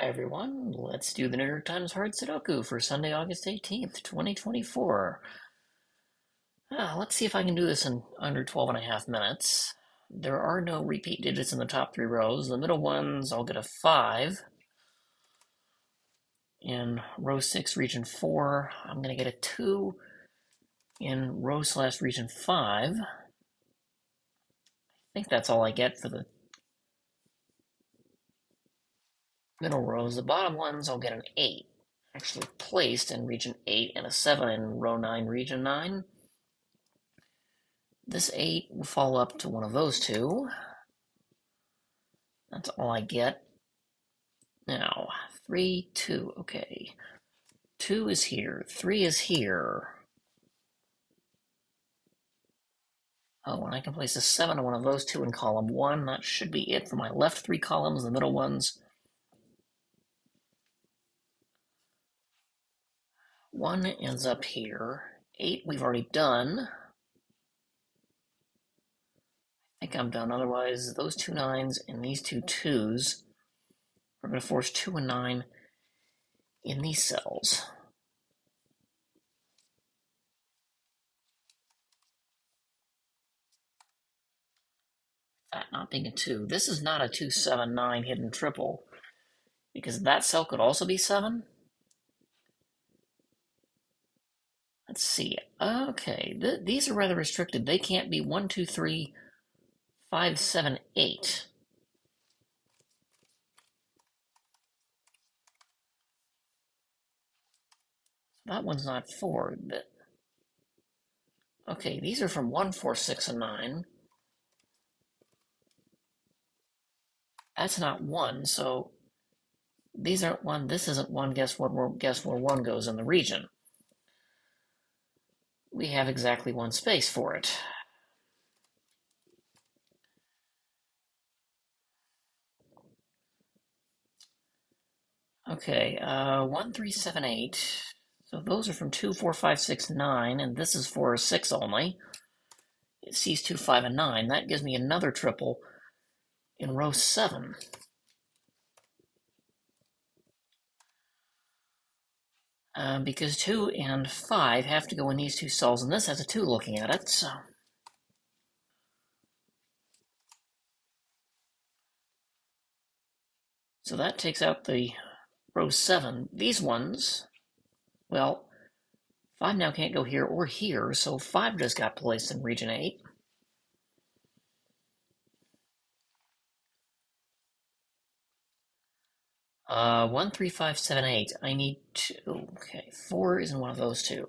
Hi everyone, let's do the New York Times Hard Sudoku for Sunday, August 18th, 2024. Ah, let's see if I can do this in under 12 and a half minutes. There are no repeat digits in the top three rows. The middle ones, I'll get a 5. In row 6, region 4, I'm going to get a 2. In row slash region 5, I think that's all I get for the middle rows. The bottom ones, I'll get an 8, actually placed in region 8, and a 7 in row 9, region 9. This 8 will fall up to one of those two. That's all I get. Now, 3, 2, okay. 2 is here, 3 is here. Oh, and I can place a 7 on one of those two in column 1. That should be it for my left three columns, the middle ones. One ends up here. Eight we've already done. I think I'm done. Otherwise, those two nines and these two twos are going to force two and nine in these cells. That not being a two. This is not a two, seven, nine hidden triple because that cell could also be seven. Let's see. Okay, th these are rather restricted. They can't be one, two, three, five, seven, eight. That one's not four. But okay, these are from one, four, six, and nine. That's not one, so these aren't one. This isn't one. Guess what? Guess where one goes in the region we have exactly one space for it. Okay, uh, 1378. So those are from 2, 4, 5, 6, 9, and this is for 6 only. It sees 2, 5, and 9. That gives me another triple in row 7. Um, because 2 and 5 have to go in these two cells, and this has a 2 looking at it, so... So that takes out the row 7. These ones, well, 5 now can't go here or here, so 5 just got placed in region 8. Uh, one, three, five, seven, eight. I need two. Okay, four is in one of those two.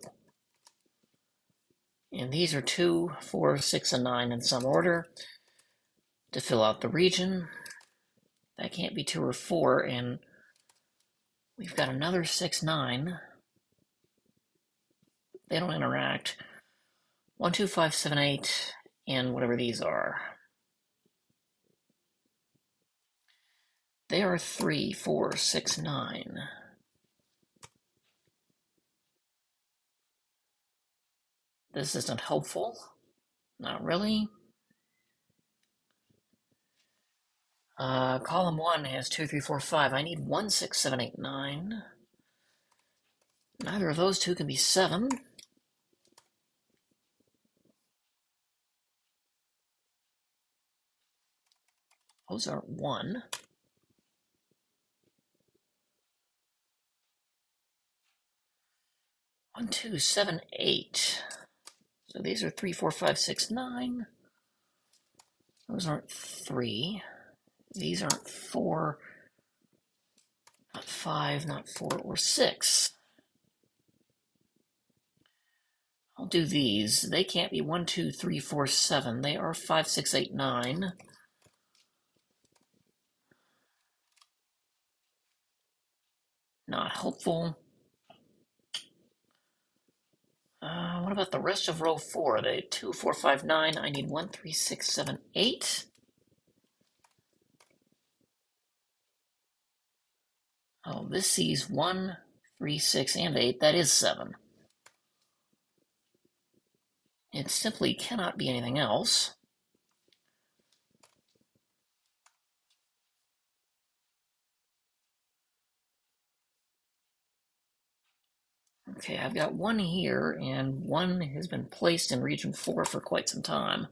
And these are two, four, six, and nine in some order to fill out the region. That can't be two or four, and we've got another six, nine. They don't interact. One, two, five, seven, eight, and whatever these are. They are three, four, six, nine. This isn't helpful. Not really. Uh, column one has two, three, four, five. I need one, six, seven, eight, nine. Neither of those two can be seven. Those aren't one. One, two, seven, eight. So these are three, four, five, six, nine. Those aren't three. These aren't four, not five, not four, or six. I'll do these. They can't be one, two, three, four, seven. They are five, six, eight, nine. Not helpful. Uh, what about the rest of row four? The two, four, five, nine. I need one, three, six, seven, eight. Oh, this sees one, three, six, and eight. That is seven. It simply cannot be anything else. Okay, I've got one here, and one has been placed in region four for quite some time.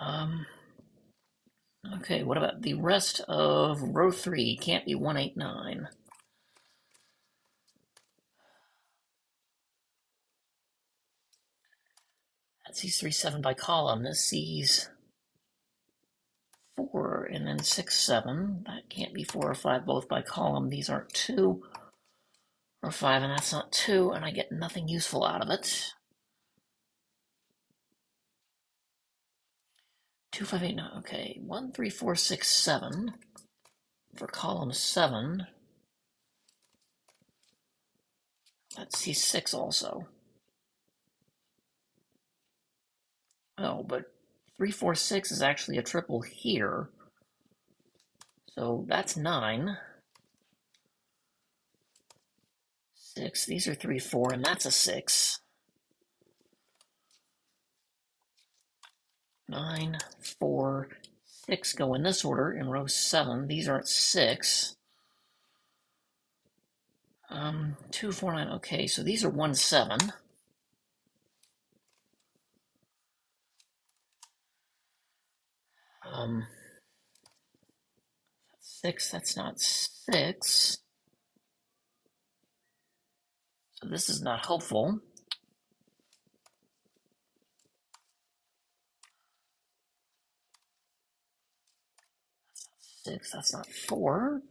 Um, okay, what about the rest of row three? Can't be 189. That sees 3 7 by column. This sees 4 and then 6 7. That can't be 4 or 5 both by column. These aren't 2 or 5, and that's not 2, and I get nothing useful out of it. Two, five, eight, nine. Okay, one, three, four, six, seven for column seven. See six also. Oh, but three, four, six is actually a triple here. So that's nine. Six, these are three, four, and that's a six. nine, four, six go in this order in row seven. These aren't six. Um, two, four, nine. Okay, so these are one, seven. Um, six. That's not six. So this is not helpful. six. That's not four.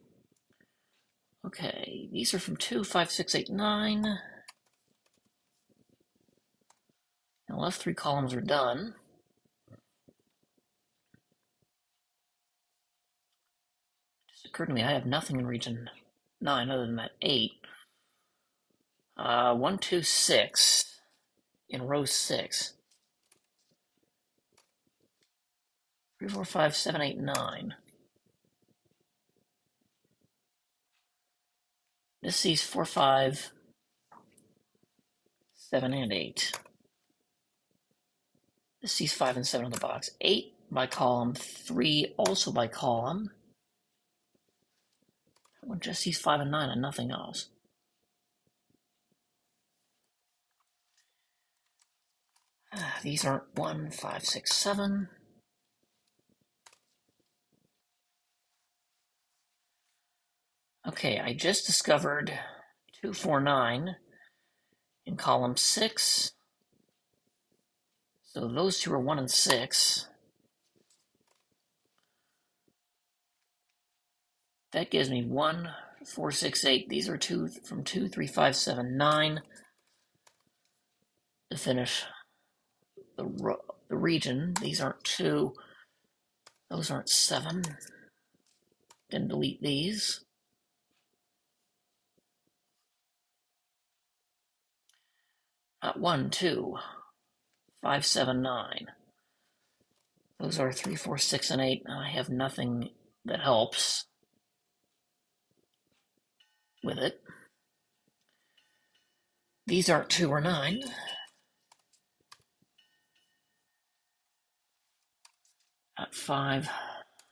Okay, these are from two, five, six, eight, nine. The left three columns are done. Me I have nothing in region nine other than that eight. Uh, one, two, six in row six. Three, four, five, seven, eight, nine. This sees 4, 5, 7, and 8. This sees 5 and 7 on the box. 8 by column, 3 also by column. One just sees 5 and 9 and nothing else. Ah, these aren't 1, 5, 6, 7. Okay, I just discovered 249 in column 6. So those two are 1 and 6. That gives me 1, 4, 6, 8. These are two from 2, 3, 5, 7, 9 to finish the, the region. These aren't 2. Those aren't 7. Then delete these. Uh, one, two, five, seven, nine. Those are three, four, six, and eight. I have nothing that helps with it. These aren't two or nine. At five,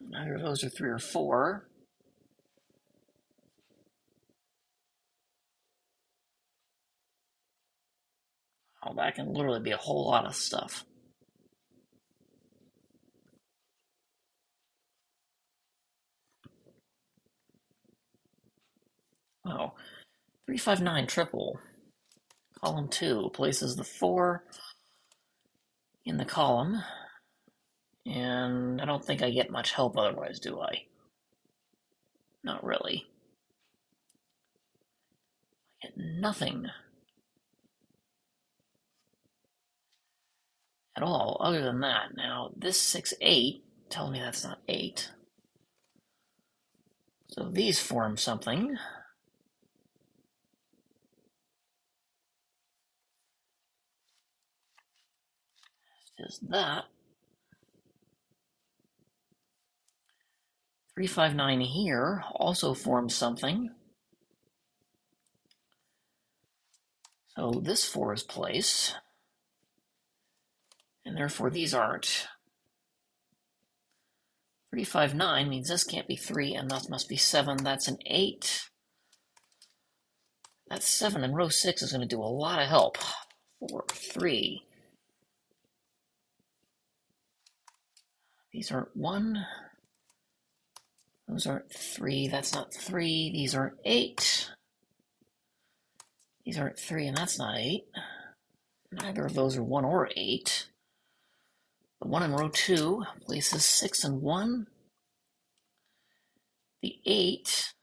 neither of those are three or four. Oh, that can literally be a whole lot of stuff. Oh, 359 triple. Column 2 places the 4 in the column. And I don't think I get much help otherwise, do I? Not really. I get nothing at all other than that. Now, this 6, 8 tells me that's not 8. So these form something. Is that. 359 here also forms something. So this 4 is placed and therefore these aren't. 359 means this can't be 3, and that must be 7. That's an 8. That seven in row six is going to do a lot of help. Four, three. These aren't one. Those aren't three. That's not three. These aren't eight. These aren't three, and that's not eight. Neither of those are one or eight. The one in row two places six and one. The eight,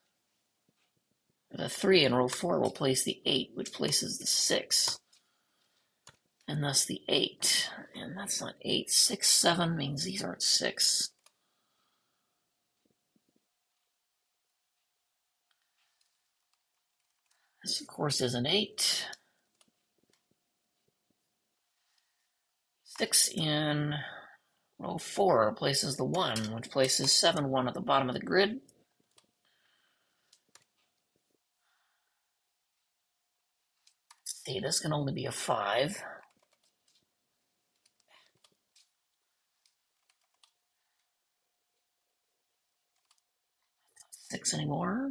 the three in row four will place the eight, which places the six and thus the 8. And that's not 8. 6, 7 means these aren't 6. This, of course, is an 8. 6 in row 4 places the 1, which places 7, 1 at the bottom of the grid. See, this can only be a 5. Anymore.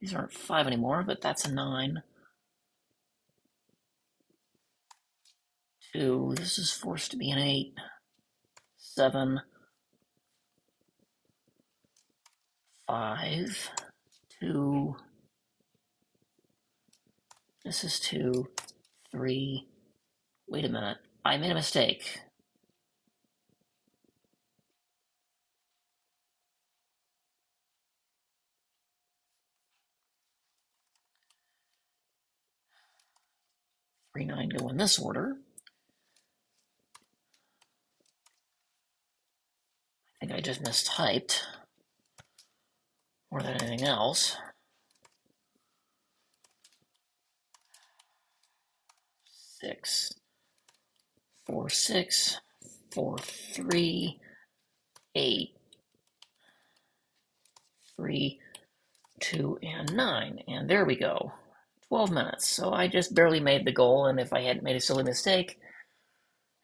These aren't five anymore, but that's a nine. Two, this is forced to be an eight. Seven. Five. Two. This is two. Three. Wait a minute. I made a mistake. Three, nine go in this order. I think I just mistyped more than anything else. Six, four, six, four, three, eight, three, two, and nine. And there we go. 12 minutes. So I just barely made the goal, and if I hadn't made a silly mistake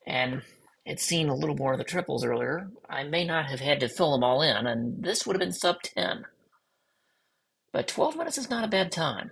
and had seen a little more of the triples earlier, I may not have had to fill them all in, and this would have been sub 10. But 12 minutes is not a bad time.